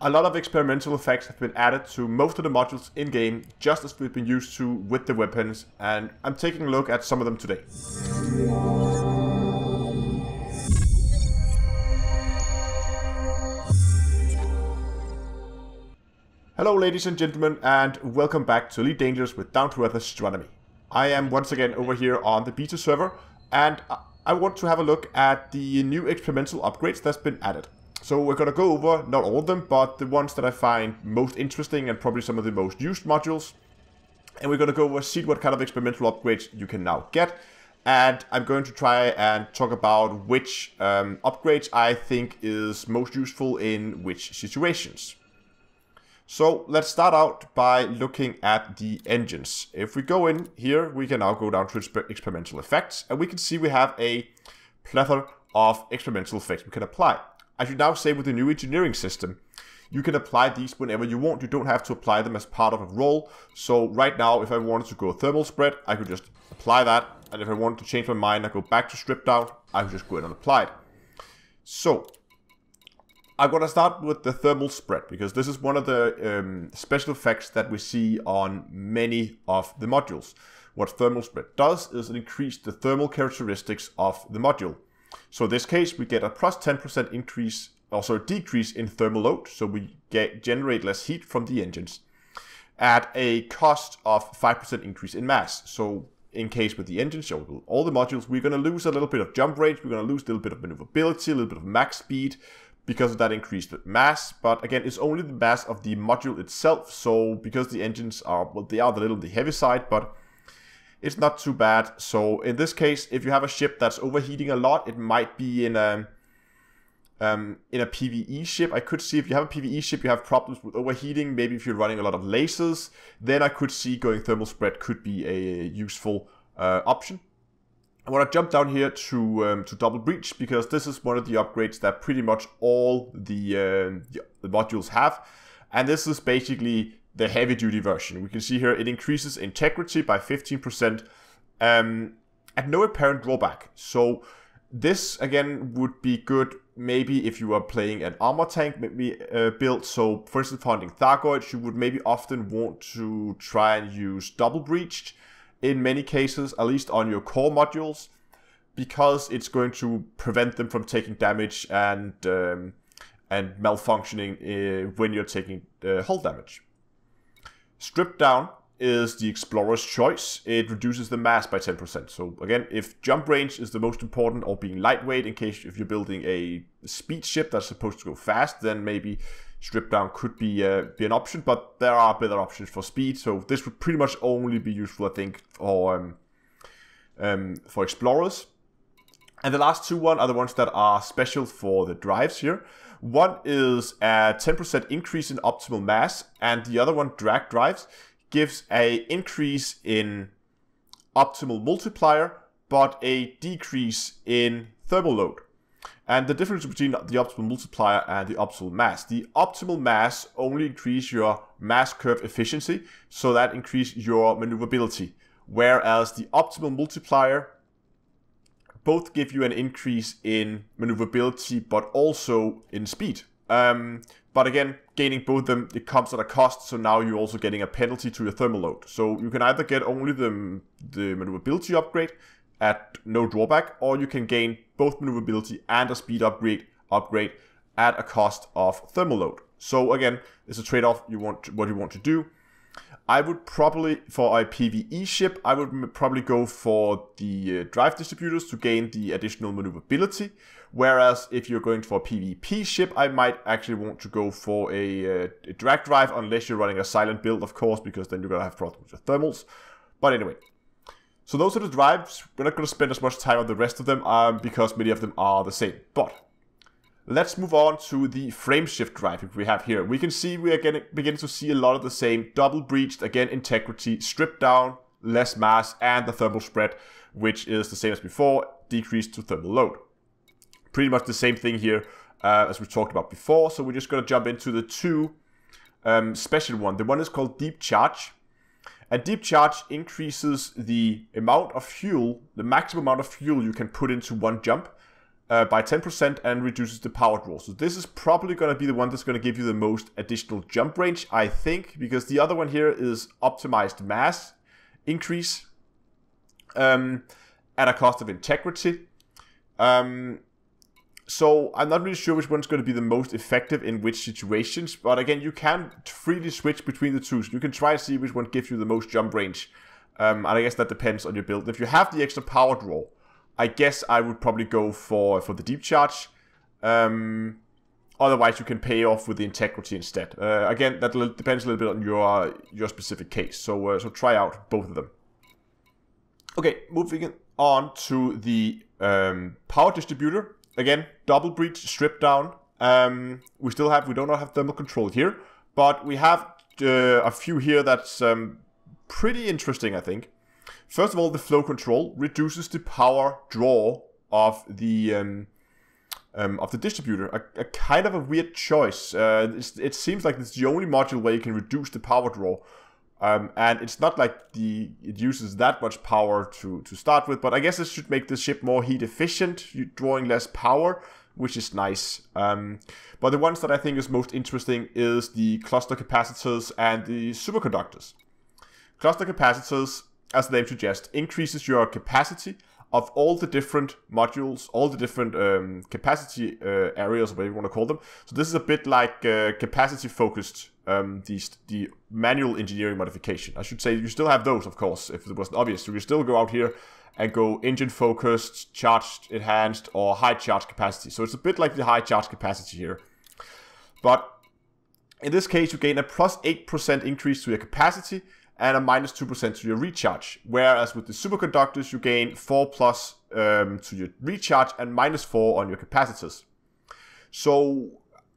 a lot of experimental effects have been added to most of the modules in-game, just as we've been used to with the weapons, and I'm taking a look at some of them today. Hello ladies and gentlemen, and welcome back to Elite Dangerous with Down to Earth Astronomy. I am once again over here on the beta server, and I want to have a look at the new experimental upgrades that's been added. So we're going to go over, not all of them, but the ones that I find most interesting and probably some of the most used modules. And we're going to go over, see what kind of experimental upgrades you can now get. And I'm going to try and talk about which um, upgrades I think is most useful in which situations. So let's start out by looking at the engines. If we go in here, we can now go down to experimental effects, and we can see we have a plethora of experimental effects we can apply. I should now say with the new engineering system, you can apply these whenever you want. You don't have to apply them as part of a role. So right now, if I wanted to go thermal spread, I could just apply that. And if I wanted to change my mind and go back to strip down, I could just go in and apply it. So I'm going to start with the thermal spread because this is one of the um, special effects that we see on many of the modules. What thermal spread does is it increases the thermal characteristics of the module. So in this case, we get a plus 10% increase, also a decrease in thermal load, so we get generate less heat from the engines at a cost of 5% increase in mass. So in case with the engines, or all the modules, we're going to lose a little bit of jump range, we're going to lose a little bit of maneuverability, a little bit of max speed, because of that increased mass, but again, it's only the mass of the module itself, so because the engines are, well, they are a little the heavy side, but it's not too bad. So in this case, if you have a ship that's overheating a lot, it might be in a um, in a PVE ship. I could see if you have a PVE ship, you have problems with overheating. Maybe if you're running a lot of lasers, then I could see going thermal spread could be a useful uh, option. I want to jump down here to um, to double braced because this is one of the upgrades that pretty much all the, uh, the modules have, and this is basically the heavy duty version. We can see here it increases integrity by 15% um, at no apparent drawback. So this again would be good maybe if you are playing an armor tank maybe uh, build. So for instance, finding Thargoids, you would maybe often want to try and use double braced in many cases, at least on your core modules, because it's going to prevent them from taking damage and um, and malfunctioning uh, when you're taking uh, hull damage. Stripped down is the explorer's choice. It reduces the mass by 10%. So again, if jump range is the most important or being lightweight in case if you're building a speed ship that's supposed to go fast, then maybe strip down could be uh, be an option, but there are better options for speed. So this would pretty much only be useful, I think, for um, um, for explorers. And the last two one are the ones that are special for the drives here. One is a 10% increase in optimal mass, and the other one, drag drives, gives a increase in optimal multiplier, but a decrease in thermal load. And the difference between the optimal multiplier and the optimal mass. The optimal mass only increase your mass curve efficiency, so that increase your maneuverability. Whereas the optimal multiplier both give you an increase in maneuverability, but also in speed. Um, but again, gaining both of them, it comes at a cost, so now you're also getting a penalty to your thermal load. So you can either get only the, the maneuverability upgrade at no drawback, or you can gain both maneuverability and a speed upgrade upgrade at a cost of thermal load. So again, it's a trade-off you want what you want to do. I would probably, for a PvE ship, I would probably go for the uh, drive distributors to gain the additional maneuverability. Whereas if you're going for a PvP ship, I might actually want to go for a, uh, a drag drive, unless you're running a silent build, of course, because then you're going to have problems with thermals. But anyway, so those are the drives. We're not going to spend as much time on the rest of them, um, because many of them are the same. But Let's move on to the frameshift drive we have here. We can see we are getting, beginning to see a lot of the same double braced, again integrity, stripped down, less mass, and the thermal spread, which is the same as before, decreased to thermal load. Pretty much the same thing here uh, as we talked about before, so we're just going to jump into the two um, special one. The one is called deep charge. And deep charge increases the amount of fuel, the maximum amount of fuel you can put into one jump uh, by 10% and reduces the power draw. So this is probably going to be the one that's going to give you the most additional jump range, I think, because the other one here is optimized mass increase um, at a cost of integrity. Um, so I'm not really sure which one's going to be the most effective in which situations, but again, you can freely switch between the two. So you can try and see which one gives you the most jump range. Um, and I guess that depends on your build. If you have the extra power draw, I guess I would probably go for, for the deep charge. Um, otherwise, you can pay off with the integrity instead. Uh, again, that depends a little bit on your your specific case. So uh, so try out both of them. Okay, moving on to the um, power distributor. Again, double braced, strip down. Um, we still have, we don't have thermal control here, but we have uh, a few here that's um, pretty interesting, I think. First of all, the flow control reduces the power draw of the um, um, of the distributor. A, a, kind of a weird choice. Uh, it seems like it's the only module where you can reduce the power draw. Um, and it's not like the it uses that much power to, to start with, but I guess this should make the ship more heat efficient, drawing less power, which is nice. Um, but the ones that I think is most interesting is the cluster capacitors and the superconductors. Cluster capacitors, as the name suggests, increases your capacity of all the different modules, all the different um, capacity uh, areas, whatever you want to call them. So this is a bit like uh, capacity focused, um, the, the manual engineering modification. I should say you still have those, of course, if it wasn't obvious. So you still go out here and go engine focused, charged enhanced, or high charge capacity. So it's a bit like the high charge capacity here. But in this case, you gain a plus 8% increase to your capacity and a minus 2% to your recharge. Whereas with the superconductors, you gain 4 plus um, to your recharge and minus 4 on your capacitors. So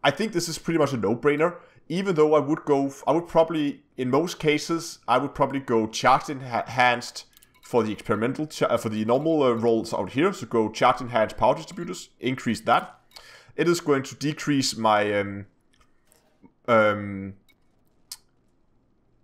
I think this is pretty much a no-brainer. Even though I would go, I would probably, in most cases, I would probably go charge enhanced for the experimental, uh, for the normal uh, rolls out here. So go charge enhanced power distributors, increase that. It is going to decrease my um, um,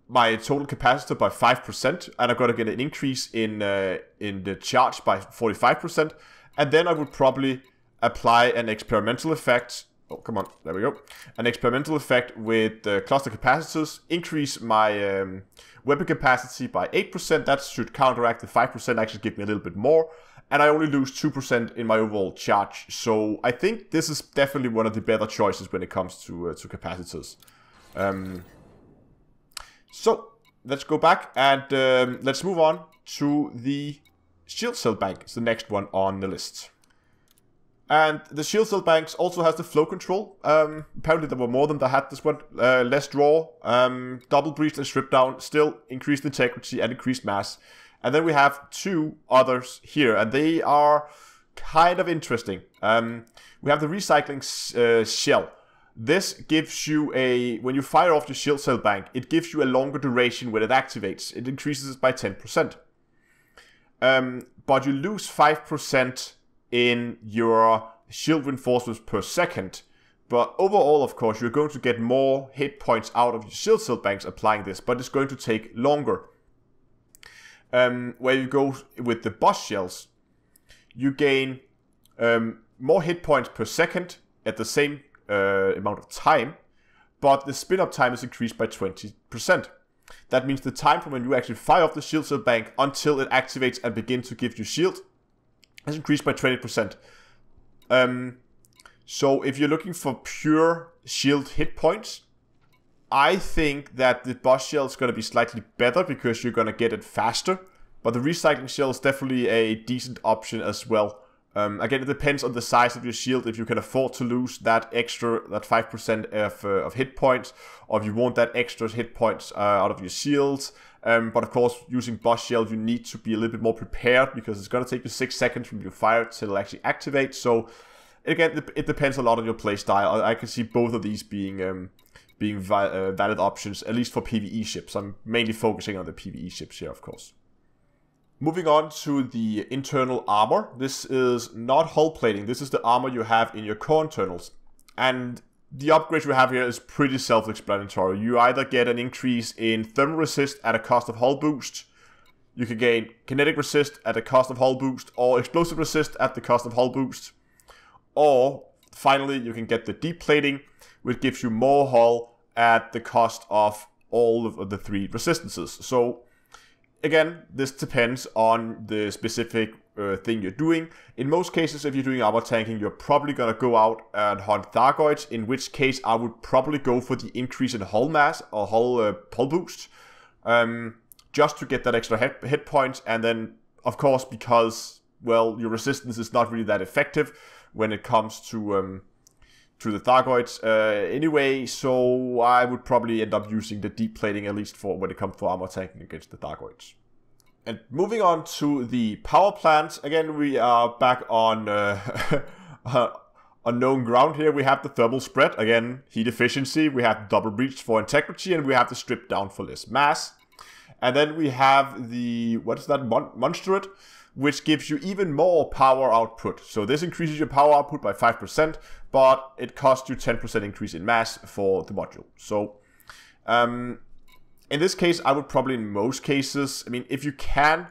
my total capacitor by 5%, and I'm going to get an increase in, uh, in the charge by 45%, and then I would probably apply an experimental effect. Oh, come on, there we go. An experimental effect with the cluster capacitors, increase my um, weapon capacity by 8%. That should counteract the 5%, actually give me a little bit more. And I only lose 2% in my overall charge. So I think this is definitely one of the better choices when it comes to, uh, to capacitors. Um, so let's go back and um, let's move on to the shield cell bank. It's the next one on the list. And the shield cell banks also has the flow control. Um, apparently there were more than that had this one. Uh, less draw, um, double braced and strip down, still increased integrity and increased mass. And then we have two others here, and they are kind of interesting. Um, we have the recycling uh, shell. This gives you a, when you fire off the shield cell bank, it gives you a longer duration when it activates. It increases it by 10%. Um, but you lose 5% in your shield reinforcements per second. But overall, of course, you're going to get more hit points out of your shield cell banks applying this, but it's going to take longer. Um, where you go with the boss shells, you gain um, more hit points per second at the same uh, amount of time, but the spin up time is increased by 20%. That means the time from when you actually fire off the shield cell bank until it activates and begins to give you shield has increased by 20%. Um, so if you're looking for pure shield hit points, I think that the boss shell is going to be slightly better because you're going to get it faster. But the recycling shell is definitely a decent option as well. Um, again, it depends on the size of your shield. If you can afford to lose that extra, that 5% of, uh, of hit points, or if you want that extra hit points uh, out of your shield. Um, but of course, using boss shell, you need to be a little bit more prepared because it's going to take you 6 seconds from your fire till it actually activates. So, again, it depends a lot on your playstyle. I, I can see both of these being um, being vi uh, valid options, at least for PvE ships. I'm mainly focusing on the PvE ships here, of course. Moving on to the internal armor. This is not hull plating. This is the armor you have in your core internals. And the upgrade you have here is pretty self-explanatory. You either get an increase in thermal resist at a cost of hull boost, you can gain kinetic resist at the cost of hull boost, or explosive resist at the cost of hull boost, Or finally, you can get the deep plating, which gives you more hull at the cost of all of the three resistances. So again, this depends on the specific uh, thing you're doing. In most cases, if you're doing armor tanking, you're probably gonna go out and hunt Thargoids, in which case I would probably go for the increase in hull mass or hull, uh, hull boost, um, just to get that extra hit, hit points, and then, of course, because, well, your resistance is not really that effective when it comes to... Um, to the Thargoids uh, anyway, so I would probably end up using the deep plating at least for when it comes to armor tanking against the Thargoids. And moving on to the power plant, again we are back on uh, unknown ground here. We have the thermal spread, again heat efficiency, we have double braced for integrity, and we have the strip down for less mass. And then we have the, what is that, Mon Monstered, which gives you even more power output. So this increases your power output by 5%, but it costs you 10% increase in mass for the module. So um, in this case, I would probably in most cases, I mean, if you can,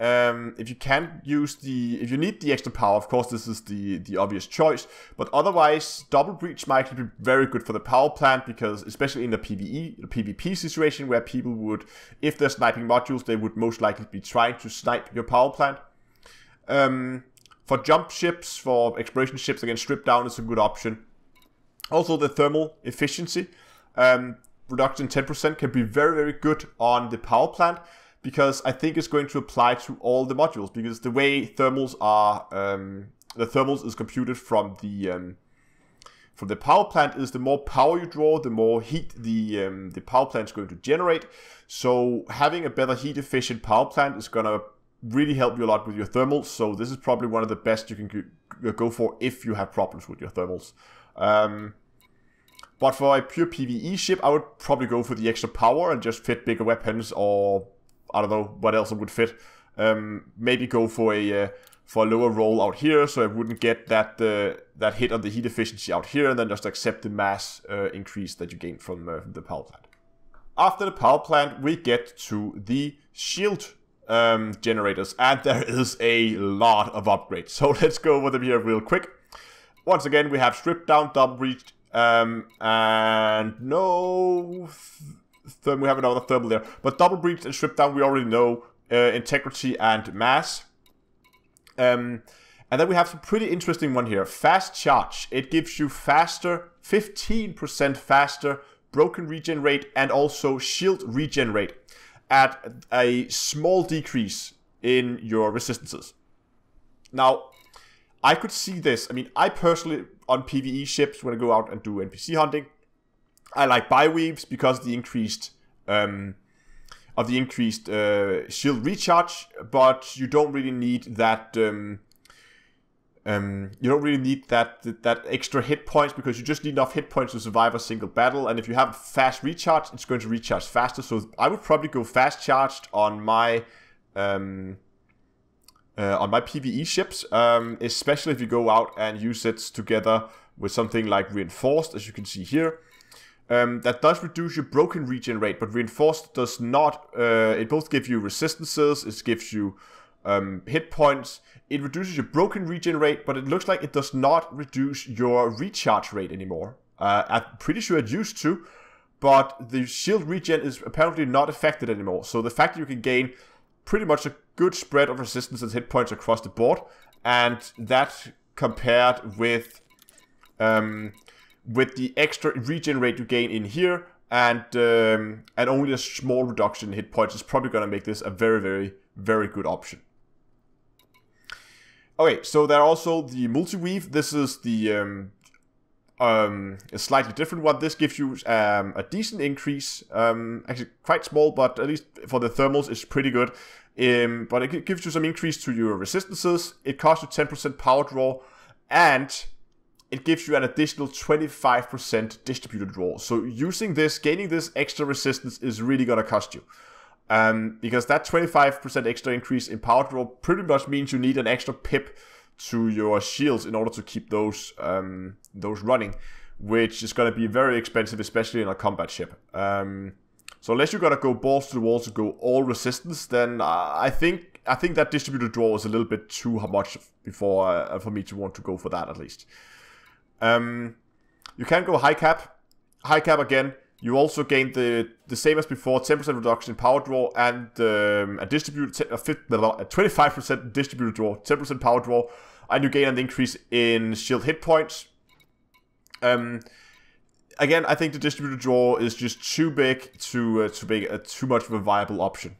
um, if you can't use the, if you need the extra power, of course, this is the, the obvious choice. But otherwise, double braced might be very good for the power plant because, especially in the PVE, the PvP situation, where people would, if they're sniping modules, they would most likely be trying to snipe your power plant. Um, for jump ships, for exploration ships, again, strip down is a good option. Also, the thermal efficiency. Um, reduction 10% can be very, very good on the power plant because I think it's going to apply to all the modules because the way thermals are, um, the thermals is computed from the um, from the power plant is the more power you draw, the more heat the um, the power plant is going to generate. So having a better heat efficient power plant is going to really help you a lot with your thermals. So this is probably one of the best you can go for if you have problems with your thermals. Um, but for a pure PvE ship, I would probably go for the extra power and just fit bigger weapons or I don't know what else it would fit. Um, maybe go for a uh, for a lower roll out here, so I wouldn't get that uh, that hit on the heat efficiency out here, and then just accept the mass uh, increase that you gain from uh, the power plant. After the power plant, we get to the shield um, generators, and there is a lot of upgrades. So let's go over them here real quick. Once again, we have stripped down, double braced, um, and no we have another thermal there. But double breach and strip down we already know. Uh, integrity and mass. Um, and then we have some pretty interesting one here. Fast charge. It gives you faster, 15% faster broken regen rate and also shield regen rate at a small decrease in your resistances. Now, I could see this. I mean, I personally, on PvE ships, when I go out and do NPC hunting, I like biweaves because the increased um, of the increased uh, shield recharge, but you don't really need that. Um, um, you don't really need that, that, that extra hit points because you just need enough hit points to survive a single battle. And if you have fast recharge, it's going to recharge faster. So I would probably go fast charged on my um, uh, on my PVE ships, um, especially if you go out and use it together with something like reinforced, as you can see here. Um, that does reduce your broken regen rate, but reinforced does not. Uh, it both gives you resistances, it gives you um, hit points. It reduces your broken regen rate, but it looks like it does not reduce your recharge rate anymore. Uh, I'm pretty sure it used to, but the shield regen is apparently not affected anymore. So the fact that you can gain pretty much a good spread of resistance and hit points across the board, and that compared with um, with the extra regen rate you gain in here and um, and only a small reduction in hit points is probably going to make this a very very very good option. Okay, so there are also the multi-weave. This is the um, um, a slightly different one. This gives you um, a decent increase, um, actually quite small, but at least for the thermals, it's pretty good. Um, but it gives you some increase to your resistances. It costs you 10% power draw, and it gives you an additional 25% distributed draw. So using this, gaining this extra resistance is really going to cost you. Um, because that 25% extra increase in power draw pretty much means you need an extra pip to your shields in order to keep those um, those running, which is going to be very expensive, especially in a combat ship. Um, so unless you're going to go balls to the walls to go all resistance, then I think I think that distributed draw is a little bit too much before uh, for me to want to go for that at least. Um, you can go high cap. High cap again. You also gain the the same as before, 10% reduction in power draw and um, a distributed a 25% distributed draw, 10% power draw, and you gain an increase in shield hit points. Um, again, I think the distributed draw is just too big to uh, to a, too much of a viable option.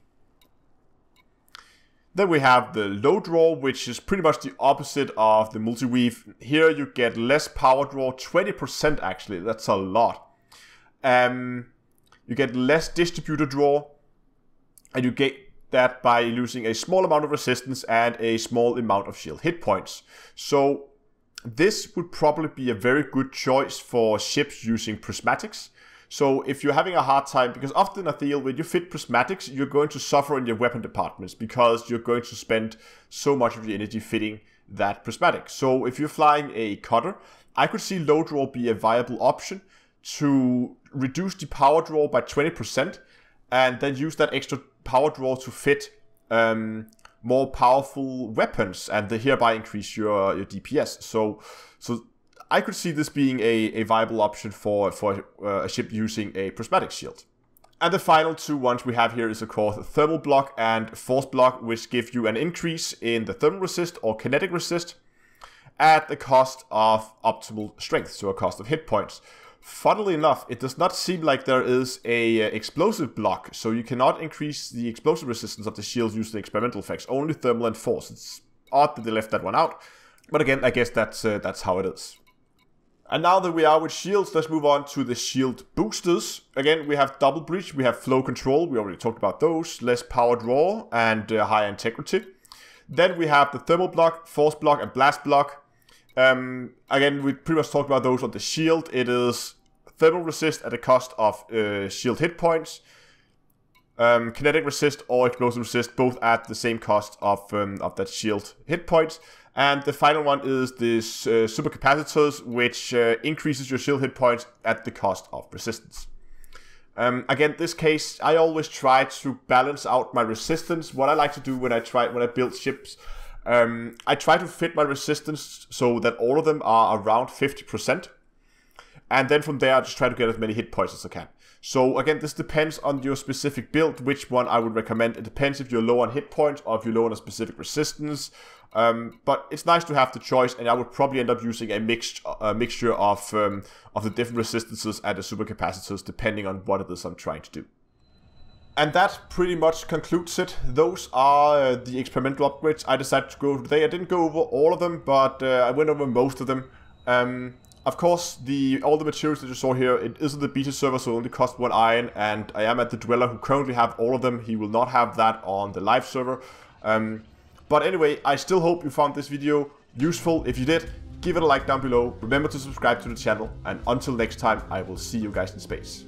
Then we have the low draw, which is pretty much the opposite of the multi-weave. Here you get less power draw, 20% actually, that's a lot. Um, you get less distributor draw, and you get that by losing a small amount of resistance and a small amount of shield hit points. So this would probably be a very good choice for ships using prismatics. So if you're having a hard time, because often I feel when you fit prismatics, you're going to suffer in your weapon departments because you're going to spend so much of your energy fitting that prismatic. So if you're flying a cutter, I could see low draw be a viable option to reduce the power draw by 20% and then use that extra power draw to fit um, more powerful weapons and hereby increase your, your DPS. So so I could see this being a, a viable option for, for uh, a ship using a prismatic shield. And the final two ones we have here is of course thermal block and force block, which give you an increase in the thermal resist or kinetic resist at the cost of optimal strength, so a cost of hit points. Funnily enough, it does not seem like there is a uh, explosive block, so you cannot increase the explosive resistance of the shield using experimental effects, only thermal and force. It's odd that they left that one out, but again, I guess that's uh, that's how it is. And now that we are with shields, let's move on to the shield boosters. Again, we have double braced, we have flow control, we already talked about those, less power draw, and uh, higher integrity. Then we have the thermal block, force block, and blast block. Um, again, we pretty much talked about those on the shield. It is thermal resist at the cost of uh, shield hit points, um, kinetic resist or explosive resist, both at the same cost of, um, of that shield hit points. And the final one is this uh, supercapacitors, which uh, increases your shield hit points at the cost of resistance. Um, again, this case, I always try to balance out my resistance. What I like to do when I try when I build ships, um, I try to fit my resistance so that all of them are around 50%. And then from there, I just try to get as many hit points as I can. So again, this depends on your specific build, which one I would recommend. It depends if you're low on hit points or if you're low on a specific resistance. Um, but it's nice to have the choice, and I would probably end up using a mixed a mixture of um, of the different resistances and the supercapacitors, depending on what it is I'm trying to do. And that pretty much concludes it. Those are uh, the experimental upgrades I decided to go over today. I didn't go over all of them, but uh, I went over most of them. Um, of course, the all the materials that you saw here, it isn't the beta server, so it only cost one iron, and I am at the Dweller who currently have all of them. He will not have that on the live server. Um, but anyway, I still hope you found this video useful. If you did, give it a like down below. Remember to subscribe to the channel. And until next time, I will see you guys in space.